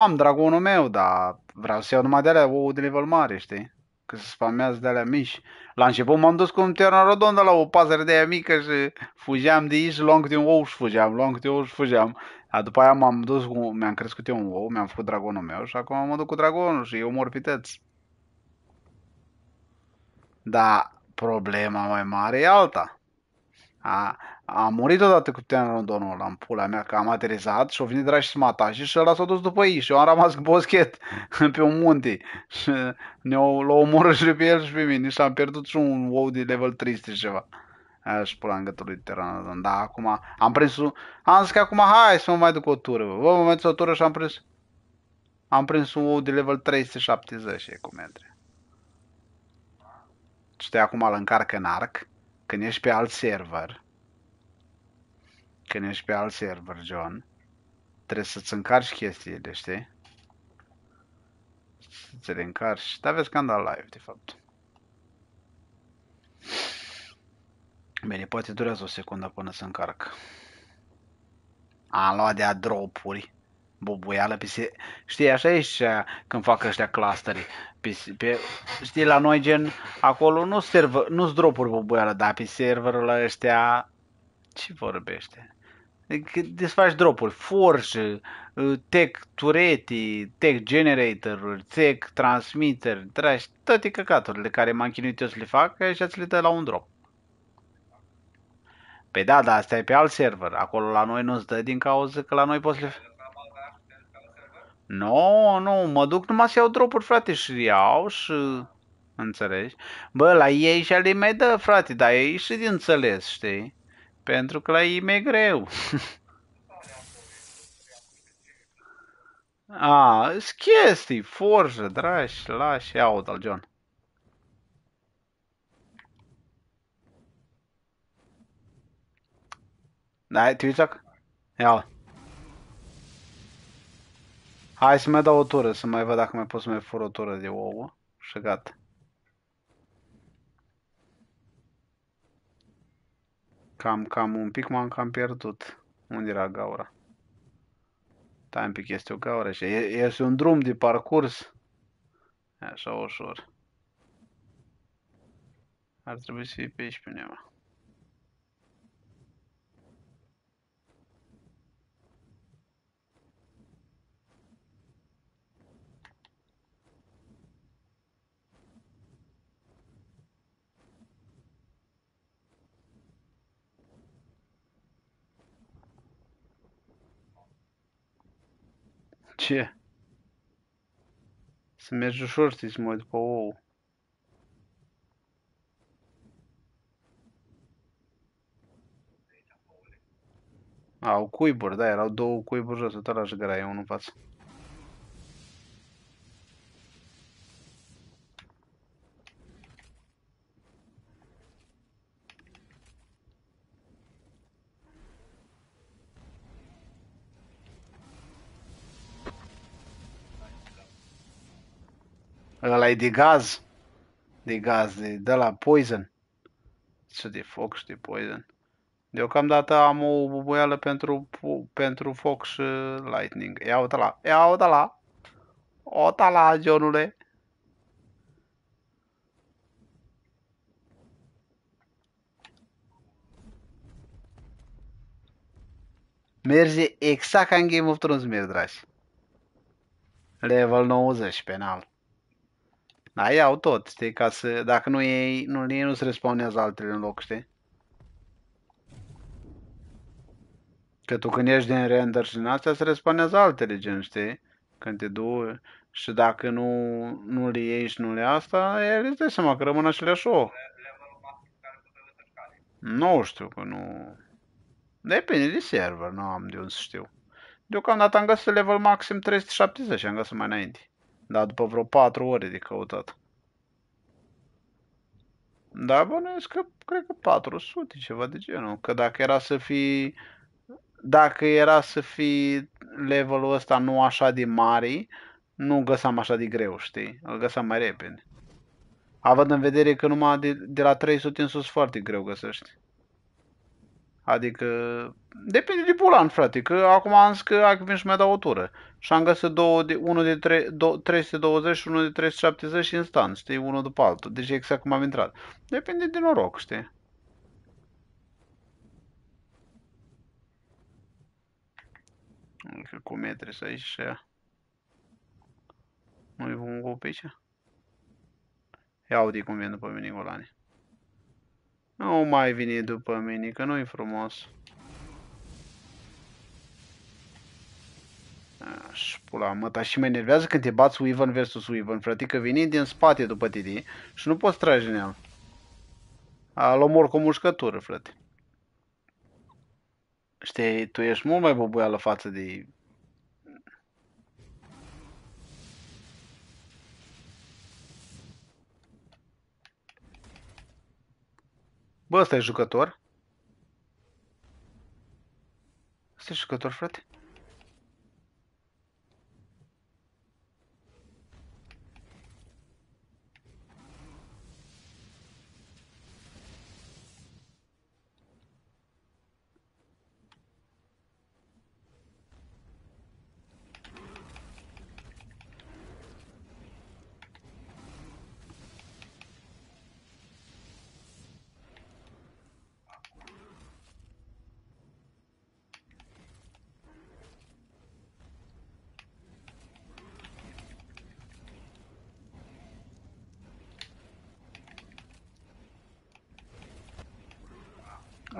am dragonul meu, dar vreau să iau numai de alea ouă de level mare, știi? Că se spamează de alea mici. La început m-am dus cu un pteranodon de la o pasăre de aia mică și fugeam de aici, luam câte un ou și fugeam, luam câte un ou și fugeam. Dar după aia m-am dus, cu, mi-am crescut eu un ou, mi-am făcut dragonul meu și acum mă duc cu dragonul și eu mor pități. Dar problema mai mare e alta. A, a murit odată cu pteranodonul ăla în pula mea, că am aterizat și au venit dragi să mă atace și ăla s-a dus după ei și eu am rămas cu boschet pe un munte și ne-au l-au omorât și pe el și pe mine și am pierdut și un ou de level 300 și ceva. Aia și pula în gâtul lui pteranodon. Da, acum am prins un... Am zis că acum hai să mă mai duc o tură. Vă mă mai o tură și am prins... Am prins un ou de level 370 e cum între. Știi, acum îl încarcă în arc, când ești pe alt server, când ești pe alt server, John, trebuie să-ți încarci chestiile, știi? Să le încarci. Dar vezi că am dat live, de fapt. Bine, poate durează o secundă până să încarc. Am luat de-a dropuri. Bubuială, pe se... știi, așa e și când fac ăștia clusterii. Pe, pe, știi, la noi gen, acolo nu server, nu-s dropuri bubuială, dar pe serverul ăștia, ce vorbește? Desfaci dropuri, forge, tech tureti, tech generator tech transmitter, tragi toate căcaturile care m-am chinuit eu să le fac, și ți le dă la un drop. Păi da, dar asta e pe alt server. Acolo la noi nu-ți dă din cauza că la noi poți le... Nu, nu, mă duc numai să iau dropuri, frate, și iau și... Înțelegi? Bă, la ei și le mai dă, frate, dar ei și de înțeles, știi? Pentru că la ei e greu. A, chestii, forjă, dragi, lași, iau al John. Da, te uiți Ia. Hai să mai dau o tură, să mai văd dacă mai pot să mai fur o tură de ouă. Și gata. Cam, cam un pic m-am cam pierdut. Unde era gaura? Stai un pic, este o gaură și este un drum de parcurs. Așa ușor. Ar trebui să fie pe aici pe undeva. Ce? Să mergi ușor, știi, să mă uit după ou. Au cuiburi, da, erau două cuiburi jos, tot la jgăraie, unul în față. Ăla e de gaz. De gaz, de, de la poison. Ce de foc și de poison. Deocamdată am o bubuială pentru, pentru foc și lightning. Ia uite la, ia uite la. Ota la, Johnule. Merge exact ca în Game of Thrones, merg, dragi. Level 90 penal. Da, iau tot, știi, ca să, dacă nu ei, nu, ei nu se respawnează altele în loc, știi? Că tu când ești din render și din astea se respawnează altele, gen, știi? Când te duci și dacă nu, nu le iei și nu le asta, el îți dai seama că rămân acelea show. Nu știu, că nu... Depinde de server, nu am de unde să știu. Deocamdată am găsit level maxim 370, am găsit mai înainte. Da, după vreo 4 ore de căutat. Da, bănuiesc că, cred că 400, ceva de genul. Că dacă era să fi... Dacă era să fi levelul ăsta nu așa de mare, nu găseam așa de greu, știi? Îl găseam mai repede. Având în vedere că numai de, de la 300 în sus foarte greu găsești. Adică, depinde de bulan, frate, că acum am zis că hai că vin și mai dau o tură. Și am găsit două de, unul de tre, do, 320 și unul de 370 instant, știi, unul după altul. Deci exact cum am intrat. Depinde de noroc, știi? Încă cu metri să aici și Nu-i vom pe aici? Ia uite cum vin după mine golani. Nu mai vine după mine, că nu-i frumos. Aș pula mă, dar și mă enervează când te bați Weaven versus Weaven, frate, că vine din spate după tine și nu poți trage în el. Al omor cu o mușcătură, frate. Știi, tu ești mult mai boboială față de Bă, ăsta e jucător? Ăsta e jucător, frate?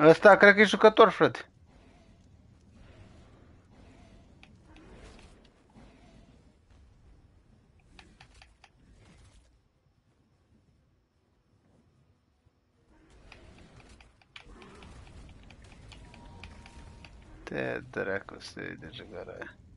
Ăsta cred că e jucător, frate. Te dracu, să de jucarea aia.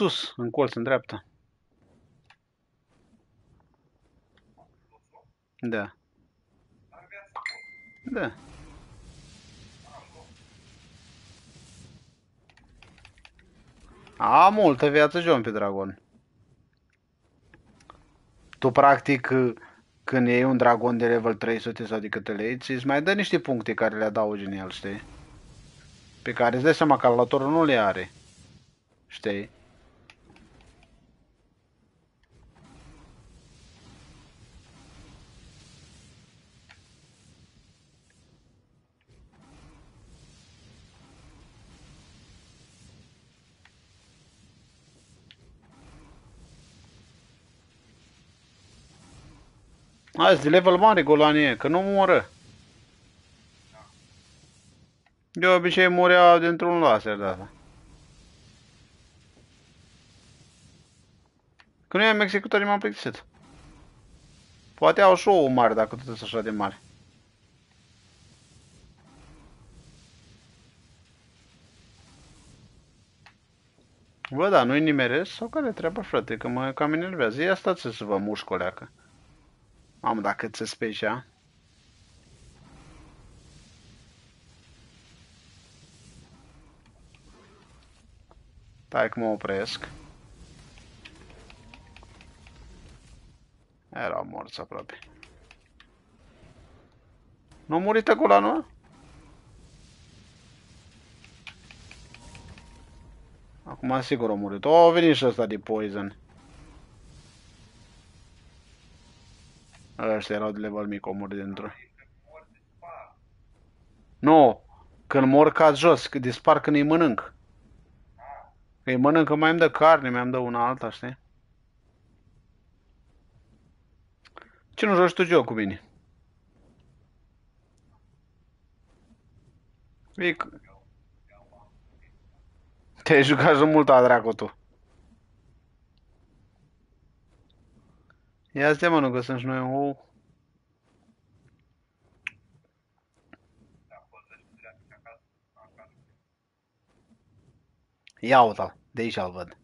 Sus, în colț, în dreapta. Da. Da. A multă viață John pe dragon. Tu practic când iei un dragon de level 300 sau de câte le iei, îți mai dă niște puncte care le adaugi în el, știi? Pe care îți dai seama că calculatorul nu le are. Știi? Azi, de level mare golanie, că nu moră. De obicei murea dintr-un laser de asta. Că nu i-am executat, m-am plictisit. Poate au show mare dacă tot sunt așa de mare. Bă, da, nu-i nimeresc sau care treaba, frate, că mă cam enervează. Ia stați să vă mușcoleacă. Mamă, dacă ți specia. Stai că mă opresc. Era morți aproape. Nu a murit acolo, nu? Acum sigur a murit. O, a venit și ăsta de poison. Ăștia erau de level mic, omori dentro. Nu, când mor cad jos, că dispar când îi mănânc. Că îi mănânc, că mai îmi dă carne, mi-am dă una alta, știi? Ce nu joci tu joc cu mine? Te-ai jucat mult a dracu tu. Ia zi mă, nu găsim și noi un ou. Ia uita de aici îl văd.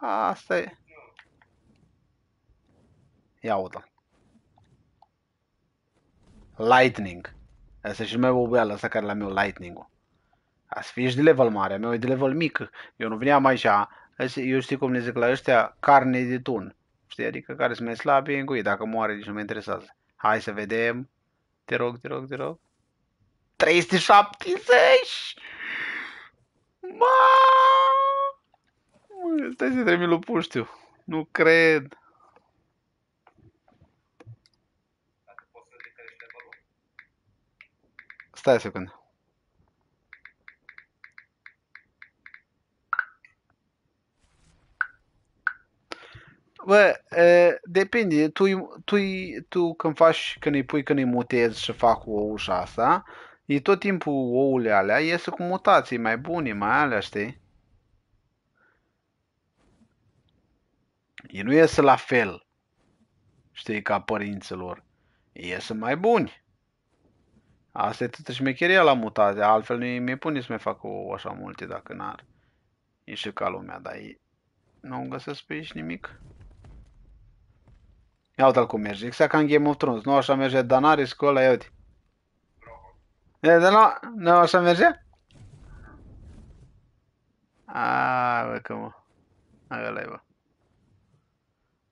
Asta e. Ia uita Lightning. Asta e și mai bobuială asta care la meu, Lightning-ul. A să fie și de level mare, a meu e de level mic. Eu nu veneam aici, eu știu cum le zic la ăștia, carne de tun. Știi, adică care sunt mai slabi, în dacă moare, nici nu mă interesează. Hai să vedem. Te rog, te rog, te rog. 370! Ma! Stai să trebuie l puștiu. Nu cred. Stai o secundă. Bă, e, depinde. Tu, tu, tu când faci, când îi pui, când îi mutezi și fac ou și asta, e tot timpul ouăle alea iese cu mutații mai bune, mai alea, știi? Ei nu iese la fel, știi, ca părinților. Iese mai buni. Asta e toată șmecheria la mutație, altfel nu mi pune să mai fac o așa multe dacă n-ar. E și ca lumea, dar ei nu găsesc pe aici nimic. Ia uite-l cum merge, exact ca în Game of Thrones, nu așa merge Daenerys cu ăla, ia uite. E, de nu, nu așa merge? A, bă, că mă. ăla e, bă.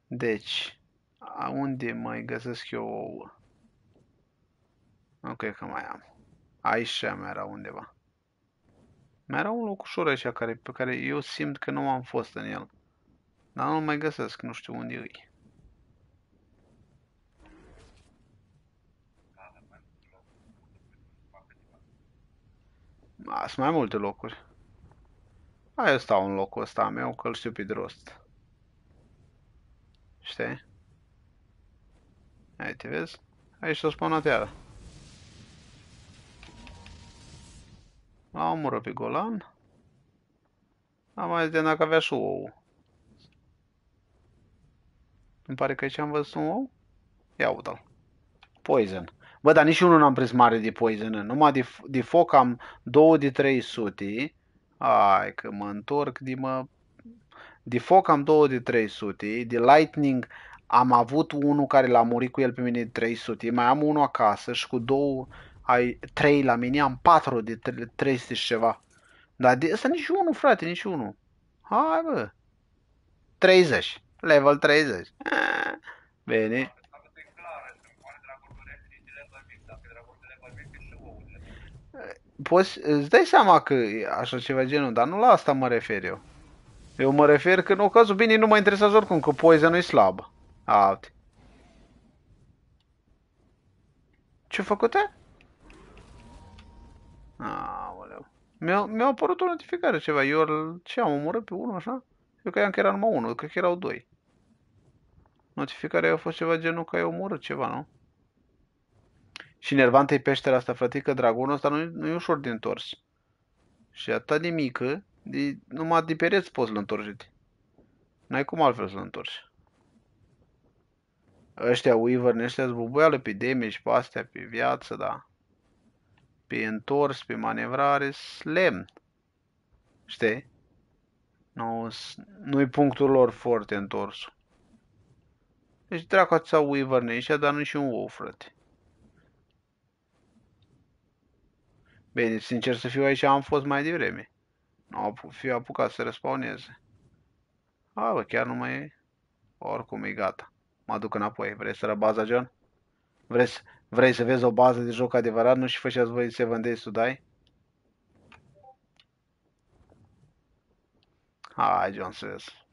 Deci, a, unde mai găsesc eu ouă? Nu cred că mai am. Aici mai era undeva. Mai era un locușor așa care, pe care eu simt că nu am fost în el. Dar nu mai găsesc, nu știu unde e. Sunt mai multe locuri. Hai stau în locul ăsta meu, că îl știu pe de rost. Știi? Hai, te vezi? Aici s-o spawnatează. L-a omorât pe Golan. Am mai zis dacă avea și ou. Îmi pare că aici am văzut un ou. Ia uite-l. Poison. Bă, dar nici unul n-am prins mare de poison. Numai de, de foc am 2 de 300. Hai că mă întorc de mă... De foc am 2 de 300. De lightning am avut unul care l-a murit cu el pe mine de 300. Mai am unul acasă și cu două ai 3 la mine, am 4 de 300 și ceva. Dar de ăsta nici unul, frate, nici unul. Hai, bă. 30. Level 30. Bine. Poți, îți dai seama că e așa ceva genul, dar nu la asta mă refer eu. Eu mă refer că în cazul bine nu mă interesează oricum, că poezia nu e slabă. A, Ce făcute? Aoleu. Mi-a, mi-a apărut o notificare ceva. Eu ce am omorât pe unul așa? Eu credeam că era numai unul, cred că erau doi. Notificarea a fost ceva genul că ai omorât ceva, nu? Și nervantă e peștera asta, frătică, dragonul ăsta nu, nu e ușor de întors. Și atât de mică, de, numai de pereți poți să-l întorci. N-ai cum altfel să-l întorci. Ăștia Weaver, ăștia zbubuială pe damage, pe astea, pe viață, da pe întors, pe manevrare, lemn. Știi? Nu, nu-i punctul lor foarte întorsul. Deci dracu atâția Weaver ăștia, dar nu și un ou, frate. Bine, sincer să fiu aici, am fost mai devreme. Nu au fi apucat să respawneze. A, bă, chiar nu mai e. Oricum e gata. Mă duc înapoi. Vrei să baza, John? Vrei, vrei să vezi o bază de joc adevărat, nu și făceați voi 7 Days to Die? Hai, John, să vezi.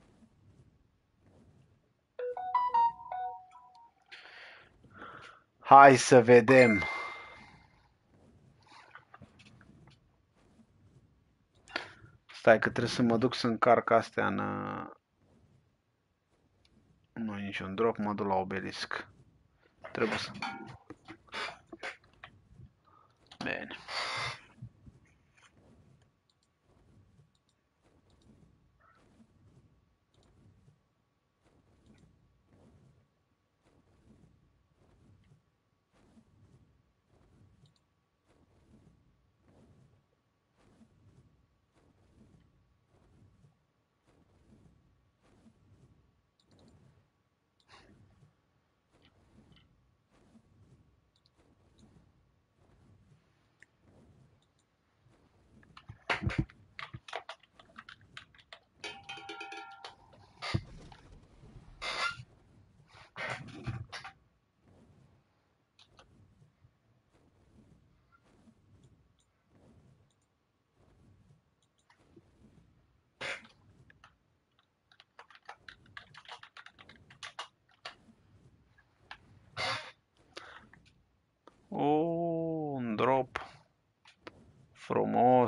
Hai să vedem. Stai că trebuie să mă duc să încarc astea în... Nu e niciun drop, mă duc la obelisc. Trebuie să... Bene.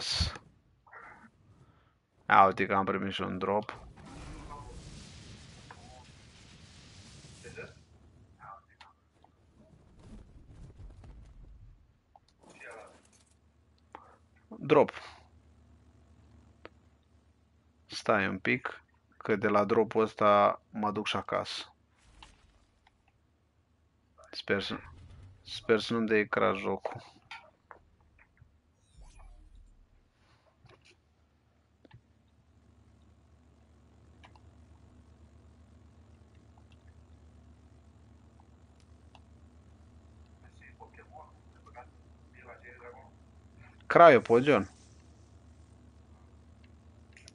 Frumos. A, uite că am primit și un drop. Drop. Stai un pic, că de la dropul ăsta mă duc și acasă. Sper să, sper să nu-mi dea ecran jocul. Craiu, pe John.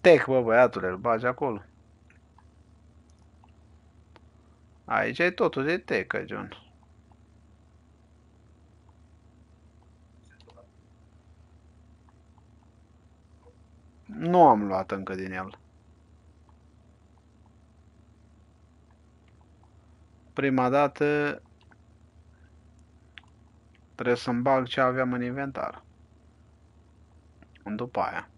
Tech, bă, băiatule, îl bagi acolo. Aici e totul de tecă, John. Nu am luat încă din el. Prima dată trebuie să-mi bag ce aveam în inventar. După aia.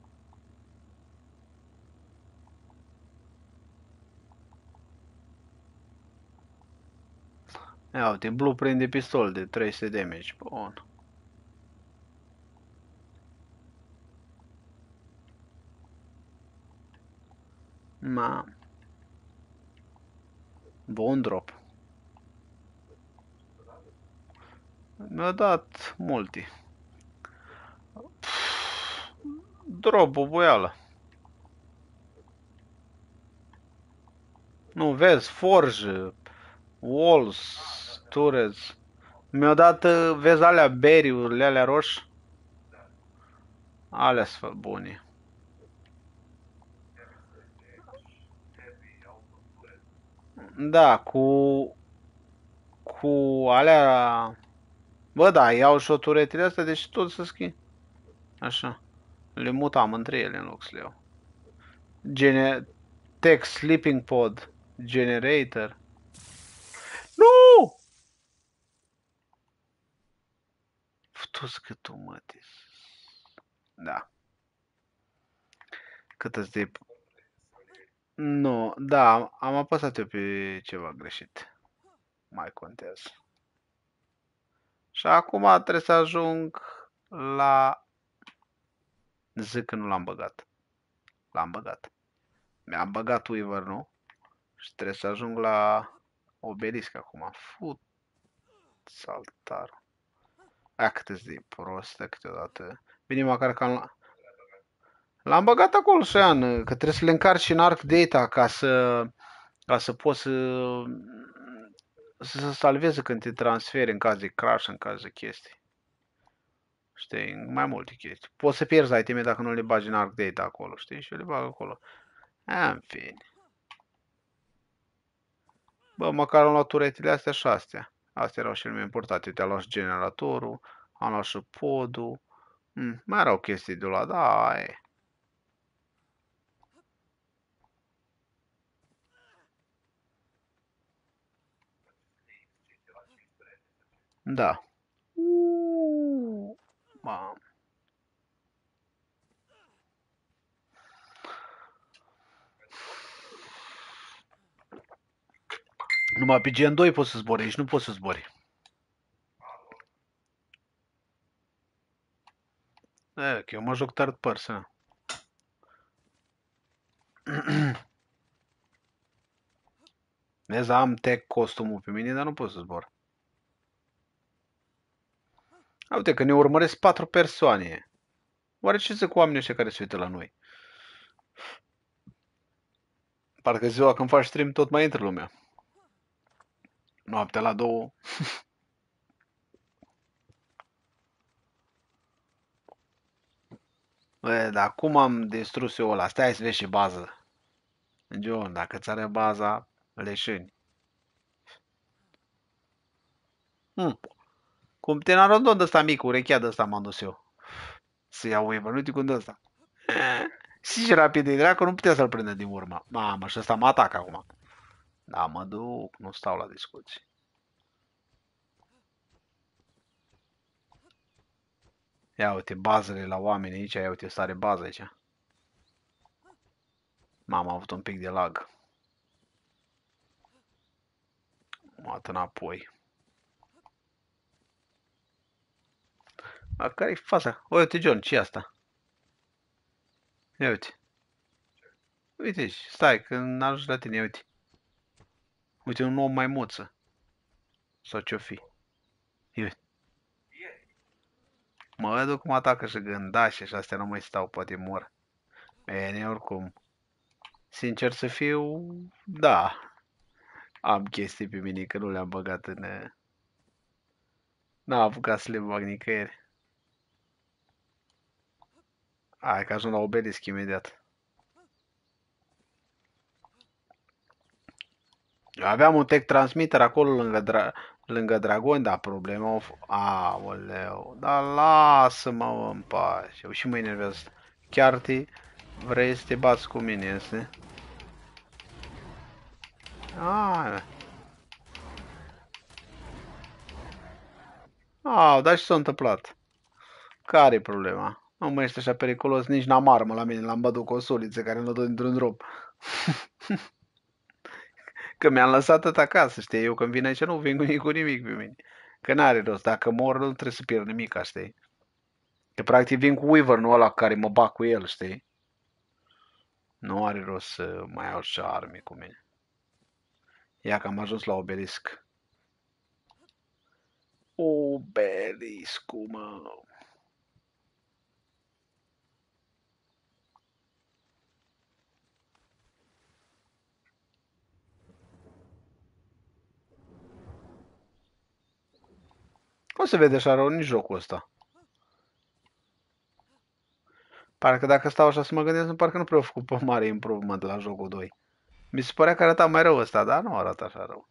Ia uite, blueprint de pistol de 300 damage. Bun. Ma. Bun drop. Mi-a dat multi. Drop, o boială. Nu, vezi, forge, walls, turrets. Mi-au dat, uh, vezi, alea beriurile, alea roșii? Alea sunt bune. Da, cu... Cu alea... Bă, da, iau și o turetile astea, deci tot să schimb. Așa. Le mutam între ele în loc să le iau. Gene... Text Sleeping Pod. Generator. Nu! Ftus că tu mă Da. Cât îți de... Nu, da, am apăsat eu pe ceva greșit. Mai contează. Și acum trebuie să ajung la... Zic că nu l-am băgat. L-am băgat. Mi-am băgat Weaver, nu? Și trebuie să ajung la obelisc acum. Fut saltar. Aia cât de prostă câteodată. Bine, măcar că am... L-am băgat acolo, Soian, că trebuie să le încarci în arc data ca să, ca să poți să, să se salveze când te transferi în caz de crash, în caz de chestii. Știi, mai multe chestii. Poți să pierzi iteme dacă nu le bagi în arc data acolo, știi? Și le bag acolo. În fine. Bă, măcar am luat turetile astea și astea. Astea erau cele mai importante. Te-a luat și generatorul, am luat și podul. Mm, mai erau chestii de la, da, e. Da. Uuu, mamă. Numai pe Gen 2 poți să zbori, aici nu poți să zbori. E, că eu mă joc third person. Vezi, am tech costumul pe mine, dar nu pot să zbor. Uite că ne urmăresc patru persoane. Oare ce zic cu oamenii ăștia care se uită la noi? Parcă ziua când faci stream tot mai intră lumea. Noaptea la două. Bă, dar cum am distrus eu ăla? Stai să vezi și bază. John, dacă ți are baza, leșeni. Hmm. Cum te rondon de ăsta mic, urechea de ăsta m-am dus eu. Să iau Weaver, nu-te cum de ăsta. Și rapid de dracu, nu putea să-l prindă din urmă. Mamă, și ăsta mă atacă acum. Da, mă duc, nu stau la discuții. Ia uite, bazele la oameni aici, ia uite, stare bază aici. M-am avut un pic de lag. M-a înapoi. A, care-i faza? Uite, John, ce asta? Ia uite. Uite aici, stai, că n-ajungi la tine, uite. Uite, un om maimuță. Sau ce-o fi. Ia uite. Mă văd cum atacă și gândașe și astea nu mai stau, poate mor. Bine, oricum. Sincer să fiu, da. Am chestii pe mine că nu le-am băgat în... N-am apucat să le bag nicăieri. Hai că ajung la obelisc imediat. Aveam un tech transmitter acolo lângă, dra lângă dragon, dar problema... Aoleu, dar lasă-mă în pace. Și mă enervează. Chiar te vrei să te bați cu mine, este? Ah, Ah, dar ce s-a întâmplat? Care e problema? Nu mai este așa periculos, nici n-am armă la mine, l-am bătut cu o soliță care nu dă dintr-un drop. că mi-am lăsat tot acasă, știi? Eu când vin aici nu vin cu nimic, cu nimic pe mine. Că n-are rost, dacă mor nu trebuie să pierd nimic, știi? Că practic vin cu Weaver, nu ăla care mă bag cu el, știi? Nu are rost să mai au și arme cu mine. Ia că am ajuns la obelisc. Obeliscul, mă. Cum se vede așa rău nici jocul ăsta? Parcă dacă stau așa să mă gândesc, parcă nu prea făcut pe mare improvement la jocul 2. Mi se părea că arăta mai rău ăsta, dar nu arată așa rău.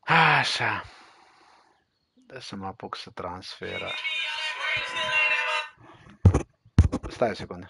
Așa. Dă să mă apuc să transfer. Stai o secundă.